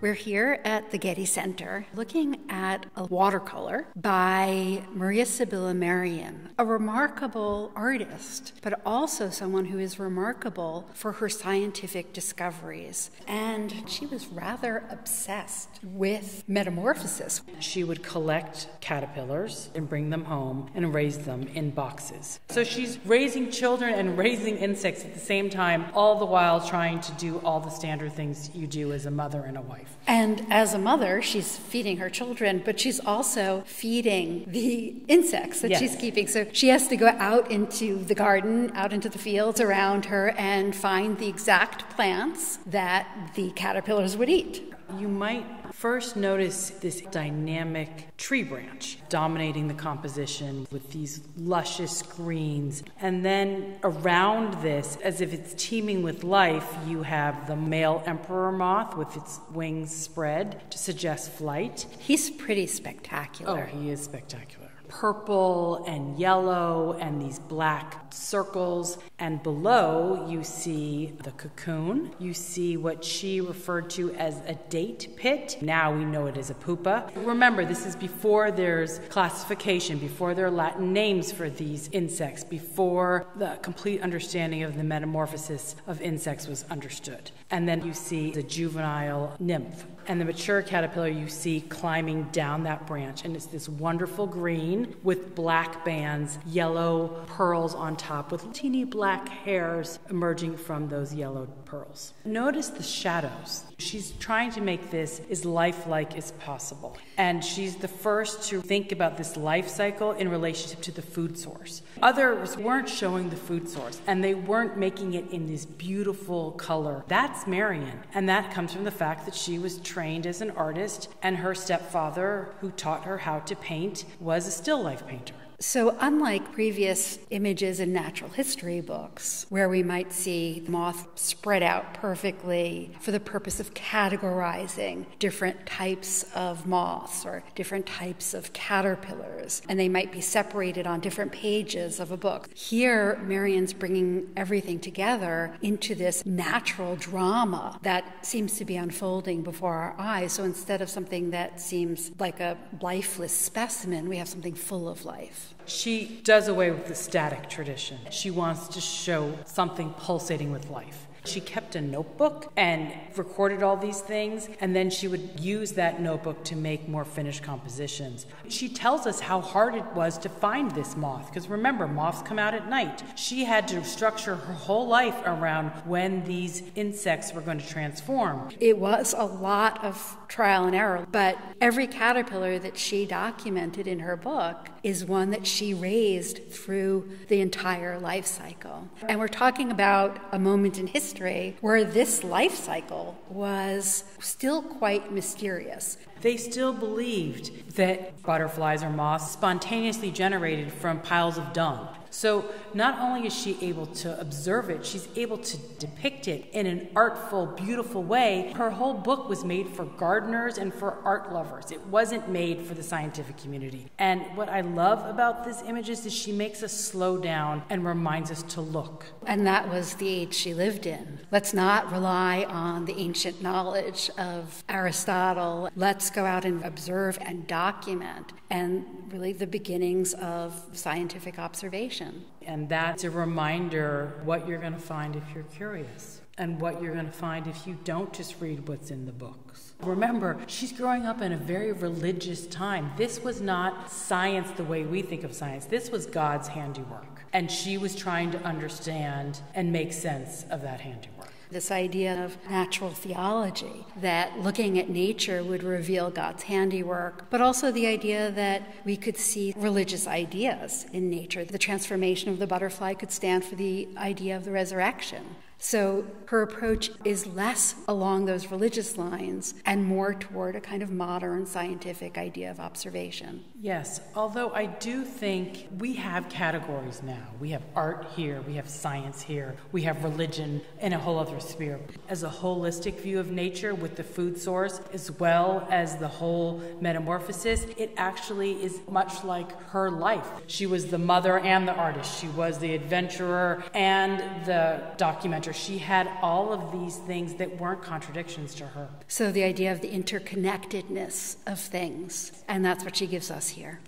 We're here at the Getty Center looking at a watercolor by Maria Sibylla Merian, a remarkable artist, but also someone who is remarkable for her scientific discoveries. And she was rather obsessed with metamorphosis. She would collect caterpillars and bring them home and raise them in boxes. So she's raising children and raising insects at the same time, all the while trying to do all the standard things you do as a mother and a wife. And as a mother, she's feeding her children, but she's also feeding the insects that Yes. she's keeping. So she has to go out into the garden, out into the fields around her, and find the exact plants that the caterpillars would eat. You might first notice this dynamic tree branch dominating the composition with these luscious greens. And then around this, as if it's teeming with life, you have the male emperor moth with its wings spread to suggest flight. He's pretty spectacular. Oh, he is spectacular. Purple and yellow and these black circles. And below, you see the cocoon. You see what she referred to as a date pit. Now we know it as a pupa. Remember, this is before there's classification, before there are Latin names for these insects, before the complete understanding of the metamorphosis of insects was understood. And then you see the juvenile nymph. And the mature caterpillar you see climbing down that branch. And it's this wonderful green with black bands, yellow pearls on top, with teeny black hairs emerging from those yellow pearls. Notice the shadows. She's trying to make this as lifelike as possible. And she's the first to think about this life cycle in relationship to the food source. Others weren't showing the food source, and they weren't making it in this beautiful color. That's Merian. And that comes from the fact that she was trained as an artist, and her stepfather, who taught her how to paint, was a still life painter. So, unlike previous images in natural history books, where we might see the moth spread out perfectly for the purpose of categorizing different types of moths or different types of caterpillars, and they might be separated on different pages of a book, here Merian's bringing everything together into this natural drama that seems to be unfolding before our eyes. So, instead of something that seems like a lifeless specimen, we have something full of life. She does away with the static tradition. She wants to show something pulsating with life. She kept a notebook and recorded all these things, and then she would use that notebook to make more finished compositions. She tells us how hard it was to find this moth, because remember, moths come out at night. She had to structure her whole life around when these insects were going to transform. It was a lot of trial and error, but every caterpillar that she documented in her book is one that she raised through the entire life cycle. And we're talking about a moment in history where this life cycle was still quite mysterious. They still believed that butterflies or moths spontaneously generated from piles of dung. So not only is she able to observe it, she's able to depict it in an artful, beautiful way. Her whole book was made for gardeners and for art lovers. It wasn't made for the scientific community. And what I love about this images is she makes us slow down and reminds us to look. And that was the age she lived in. Let's not rely on the ancient knowledge of Aristotle. Let's go out and observe and document, and really the beginnings of scientific observation. And that's a reminder what you're going to find if you're curious and what you're going to find if you don't just read what's in the books. Remember, she's growing up in a very religious time. This was not science the way we think of science, this was God's handiwork. And she was trying to understand and make sense of that handiwork. This idea of natural theology, that looking at nature would reveal God's handiwork, but also the idea that we could see religious ideas in nature. The transformation of the butterfly could stand for the idea of the resurrection. So her approach is less along those religious lines and more toward a kind of modern scientific idea of observation. Yes, although I do think we have categories now. We have art here, we have science here, we have religion in a whole other sphere. As a holistic view of nature with the food source, as well as the whole metamorphosis, it actually is much like her life. She was the mother and the artist, she was the adventurer and the documenter. She had all of these things that weren't contradictions to her. So the idea of the interconnectedness of things, and that's what she gives us here.